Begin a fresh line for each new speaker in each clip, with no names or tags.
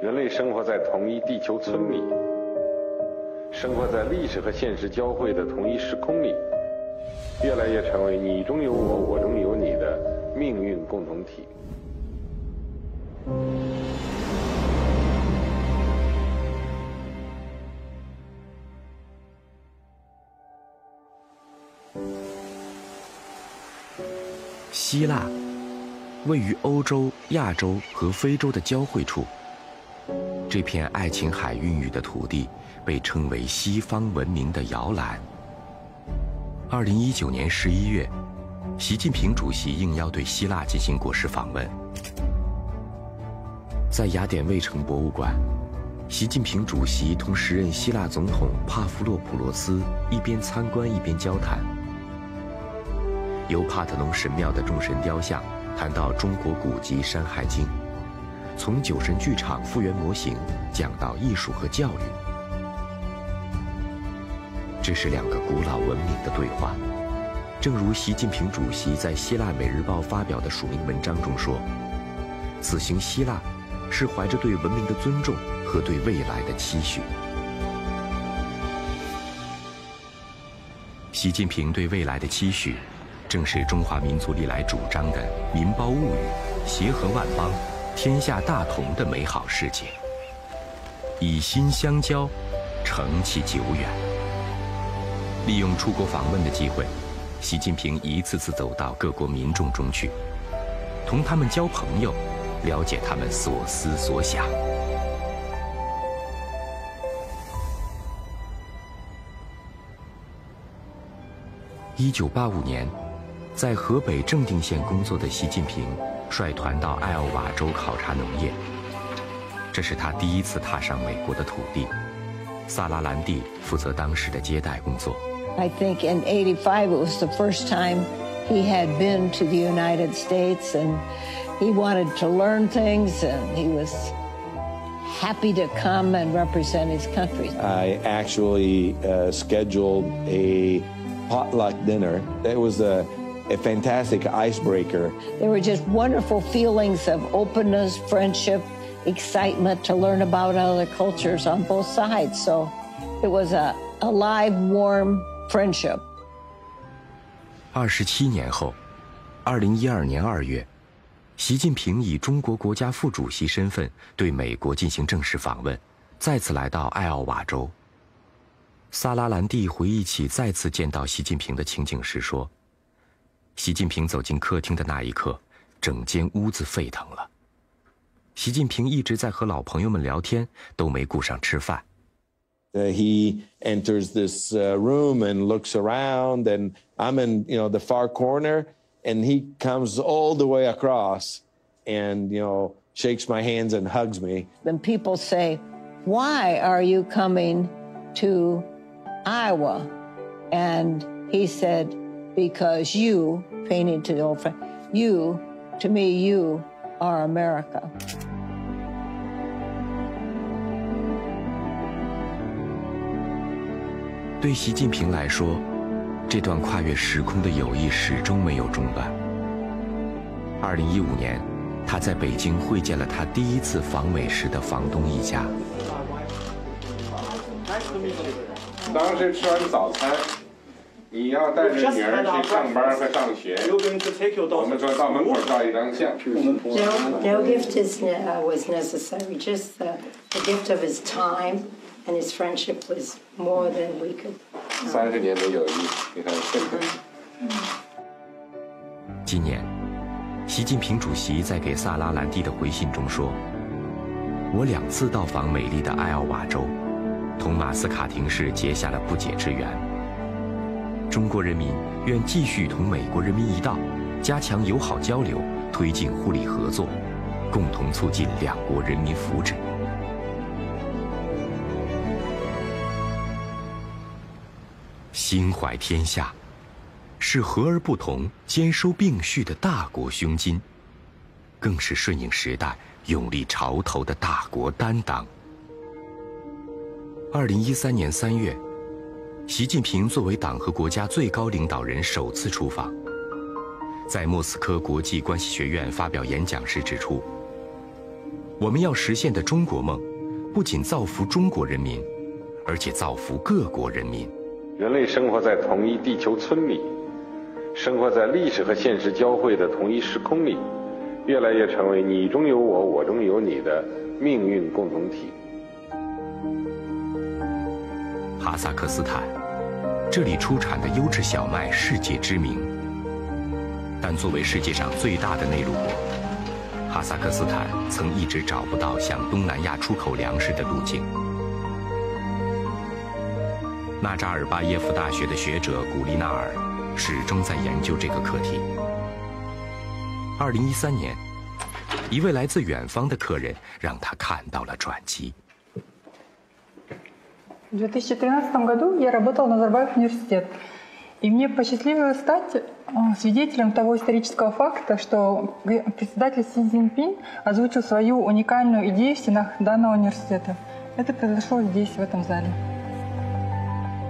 人类生活在同一地球村里，生活在历史和现实交汇的同一时空里，越来越成为你中有我，我中有你的命运共同体。
希腊位于欧洲、亚洲和非洲的交汇处，这片爱琴海孕育的土地被称为西方文明的摇篮。二零一九年十一月，习近平主席应邀对希腊进行国事访问，在雅典卫城博物馆，习近平主席同时任希腊总统帕夫洛普罗斯一边参观一边交谈。由帕特农神庙的众神雕像谈到中国古籍《山海经》，从酒神剧场复原模型讲到艺术和教育，这是两个古老文明的对话。正如习近平主席在《希腊每日报》发表的署名文章中说：“此行希腊，是怀着对文明的尊重和对未来的期许。”习近平对未来的期许。正是中华民族历来主张的“民胞物语，协和万邦，天下大同”的美好世界。以心相交，成其久远。利用出国访问的机会，习近平一次次走到各国民众中去，同他们交朋友，了解他们所思所想。一九八五年。在河北正定县工作的习近平，率团到艾奥瓦州考察农业。这是他第一次踏上美国的土地。萨拉兰蒂负责当时的接待工作。
I think in '85 it was the first time he had been to the United States, and he wanted to learn things, and he was happy to come and represent his country.
I actually uh, scheduled a potluck dinner. It was a a fantastic icebreaker.
There were just wonderful feelings of openness, friendship, excitement to learn about other cultures on both sides. So it was a, a live, warm friendship.
二十七年后，二零一二年二月，习近平以中国国家副主席身份对美国进行正式访问，再次来到艾奥瓦州。萨拉兰蒂回忆起再次见到习近平的情景时说。习近平走进客厅的那一刻，整间屋子沸腾了。习近平一直在和老朋友们聊天，都没顾上吃饭。
He enters this room and looks around, and I'm in, you know, the far corner, and he comes all the way across, and you know, shakes my hands and hugs me.
Then people say, "Why are you coming to Iowa?" And he said, "Because you." painting to the old friend. You, to me, you are America.
对习近平来说，这段跨越时空的友谊始终没有中断。二零一五年，他在北京会见了他第一次访美时的房东一家。
当时吃完早餐。你要带着女儿去上班和上学，我们说到门口照一张相。
No, no gift is uh, was necessary. Just the, the gift of his time and his friendship was more than we could.
三十年的友谊，你看。
今年，习近平主席在给萨拉兰蒂的回信中说：“我两次到访美丽的艾奥瓦州，同马斯卡廷市结下了不解之缘。”中国人民愿继续同美国人民一道，加强友好交流，推进互利合作，共同促进两国人民福祉。心怀天下，是和而不同、兼收并蓄的大国胸襟，更是顺应时代、勇立潮头的大国担当。二零一三年三月。习近平作为党和国家最高领导人首次出访，在莫斯科国际关系学院发表演讲时指出，我们要实现的中国梦，不仅造福中国人民，而且造福各国人民。
人类生活在同一地球村里，生活在历史和现实交汇的同一时空里，越来越成为你中有我，我中有你的命运共同体。
哈萨克斯坦，这里出产的优质小麦世界知名，但作为世界上最大的内陆国。哈萨克斯坦曾一直找不到向东南亚出口粮食的路径。纳扎尔巴耶夫大学的学者古丽纳尔始终在研究这个课题。二零一三年，一位来自远方的客人让他看到了转机。
В 2013 году я работал на Назарбаев университет. И мне посчастливилось стать свидетелем того исторического факта, что председатель Си Цзиньпин озвучил свою уникальную идею в стенах данного университета. Это произошло здесь, в этом зале.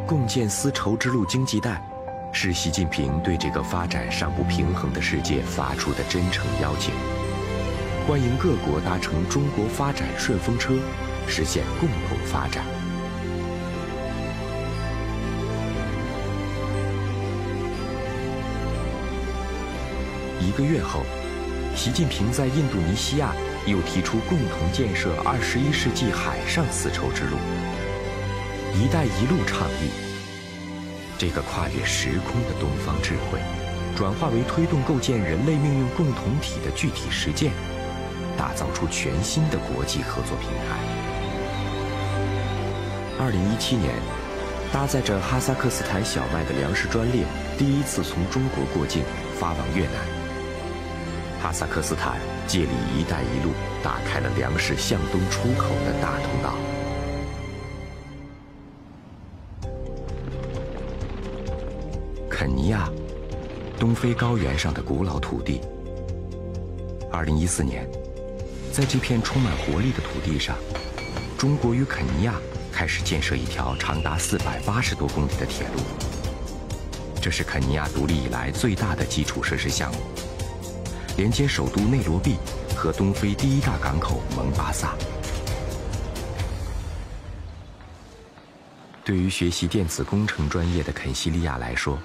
共建丝绸之路经济带，是习近平对这个发展尚不平衡的世界发出的真诚邀请，欢迎各国搭乘中国发展顺风车，实现共同发展。 一个月后，习近平在印度尼西亚又提出共同建设二十一世纪海上丝绸之路——一带一路倡议。这个跨越时空的东方智慧，转化为推动构建人类命运共同体的具体实践，打造出全新的国际合作平台。二零一七年，搭载着哈萨克斯坦小麦的粮食专列第一次从中国过境，发往越南。哈萨克斯坦借力“一带一路”，打开了粮食向东出口的大通道。肯尼亚，东非高原上的古老土地。二零一四年，在这片充满活力的土地上，中国与肯尼亚开始建设一条长达四百八十多公里的铁路。这是肯尼亚独立以来最大的基础设施项目。连接首都内罗毕和东非第一大港口蒙巴萨。对于学习电子工程专业的肯西利亚来说，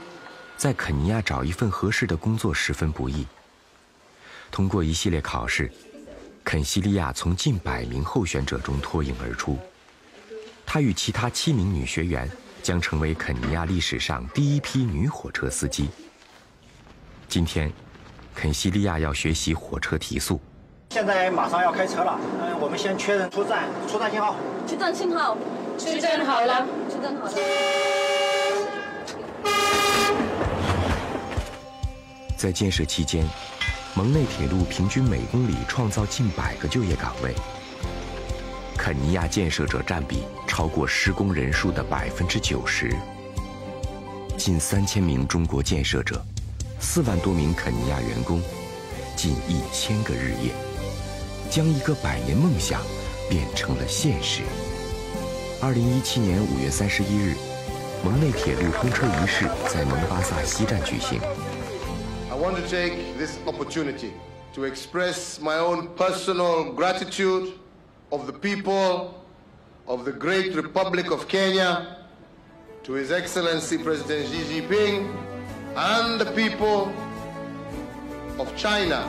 在肯尼亚找一份合适的工作十分不易。通过一系列考试，肯西利亚从近百名候选者中脱颖而出。她与其他七名女学员将成为肯尼亚历史上第一批女火车司机。今天。肯西利亚要学习火车提速。
现在马上要开车了，嗯，我们先确认出站，出站信号。
出站信号，出站好了，出站好了。
在建设期间，蒙内铁路平均每公里创造近百个就业岗位。肯尼亚建设者占比超过施工人数的百分之九十，近三千名中国建设者。四万多名肯尼亚员工，近一千个日夜，将一个百年梦想变成了现实。二零一七年五月三十一日，蒙内铁路通车仪式在蒙巴萨西站举行。
I want to take this opportunity to express my own personal gratitude of the people of the great Republic of Kenya to His Excellency President Xi Jinping. and the people of China.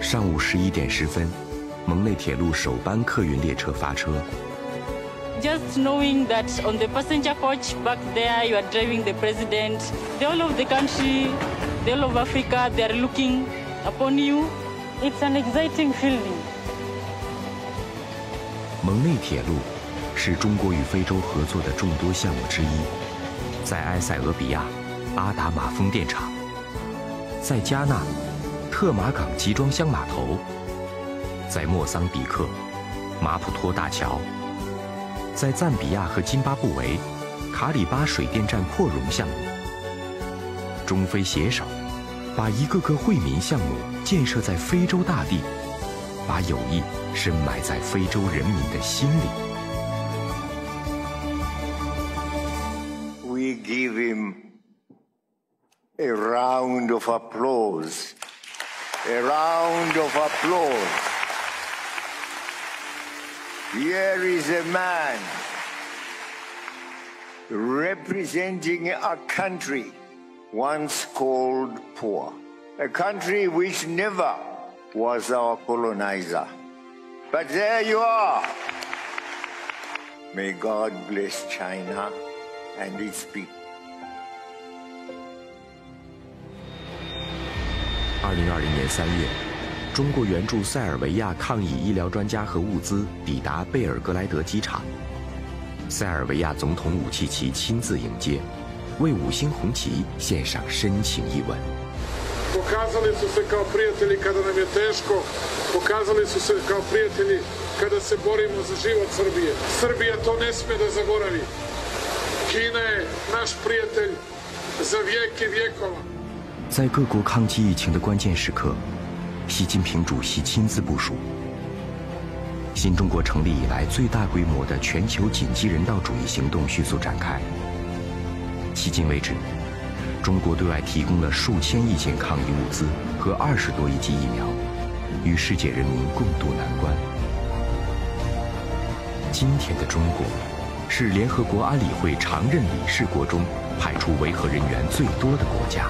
上午十一点十分，蒙内铁路首班客运列车发车。
Just knowing that on the passenger coach back there you are driving the president, the whole of the country, the whole of Africa, they are looking upon you. It's an exciting feeling.
蒙内铁路是中国与非洲合作的众多项目之一。 在埃塞俄比亚，阿达玛风电场；在加纳，特马港集装箱码头；在莫桑比克，马普托大桥；在赞比亚和津巴布韦，卡里巴水电站扩容项目。中非携手，把一个个惠民项目建设在非洲大地，把友谊深埋在非洲人民的心里。
Of applause.
a round of applause. Here is a man representing a country once called poor, a country which never was our colonizer. But there you are. May God bless China and its people.
二零二零年三月，中国援助塞尔维亚抗疫医疗专家和物资抵达贝尔格莱德机场。塞尔维亚总统武契奇亲自迎接，为五星红旗献上深情一吻。
Kina je naš prijatelj za vijek i vjekova.
在各国抗击疫情的关键时刻，习近平主席亲自部署。新中国成立以来最大规模的全球紧急人道主义行动迅速展开。迄今为止，中国对外提供了数千亿件抗疫物资和二十多亿剂疫苗，与世界人民共度难关。今天的中国，是联合国安理会常任理事国中派出维和人员最多的国家。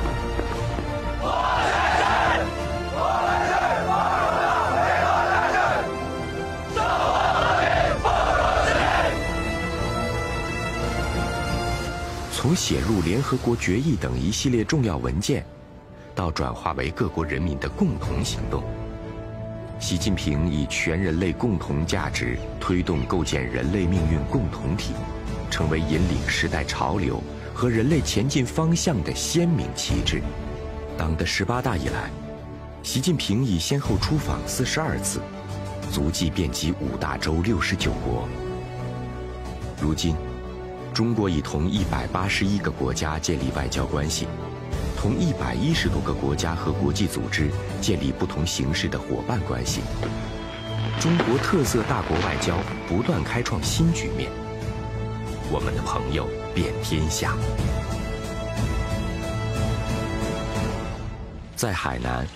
从写入联合国决议等一系列重要文件，到转化为各国人民的共同行动，习近平以全人类共同价值推动构建人类命运共同体，成为引领时代潮流和人类前进方向的鲜明旗帜。党的十八大以来，习近平已先后出访四十二次，足迹遍及五大洲六十九国。如今。中国已同一百八十一个国家建立外交关系，同一百一十多个国家和国际组织建立不同形式的伙伴关系。中国特色大国外交不断开创新局面，我们的朋友遍天下。在海南，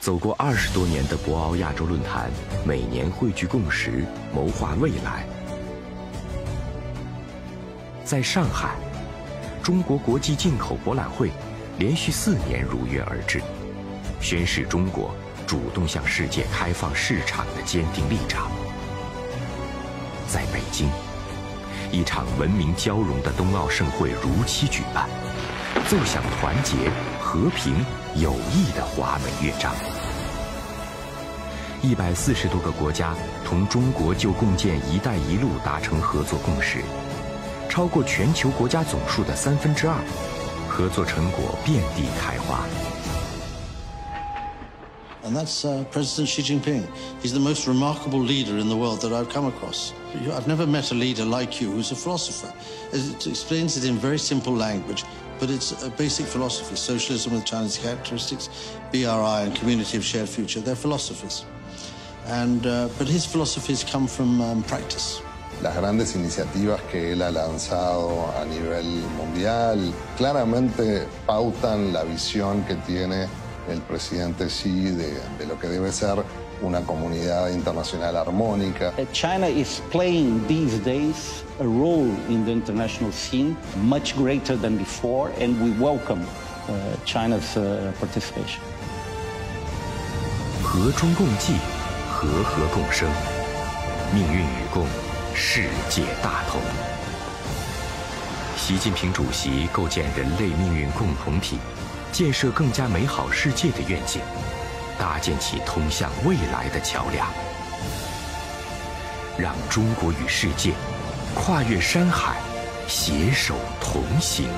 走过二十多年的博鳌亚洲论坛，每年汇聚共识，谋划未来。在上海，中国国际进口博览会连续四年如约而至，宣示中国主动向世界开放市场的坚定立场。在北京，一场文明交融的冬奥盛会如期举办，奏响团结、和平、友谊的华美乐章。一百四十多个国家同中国就共建“一带一路”达成合作共识。超过全球国家总数的三分之二，合作成果遍地开花。
And that's uh, President Xi Jinping. He's the most remarkable leader in the world that I've come across. I've never met a leader like you who's a philosopher. It explains it in very simple language, but it's a basic philosophy. Socialism with Chinese characteristics, BRI and community of shared future, they're philosophies. And, uh, but his philosophies come from um, practice.
las grandes iniciativas que él ha lanzado a nivel mundial claramente pautan la visión que tiene el presidente Xi de, de lo que debe ser una comunidad internacional armónica.
Uh, China is playing these days a role in the international scene much greater than before, and we welcome uh, China's uh, participation.
和中共济，和和共生，命运与共。 世界大同，习近平主席构建人类命运共同体、建设更加美好世界的愿景，搭建起通向未来的桥梁，让中国与世界跨越山海，携手同行。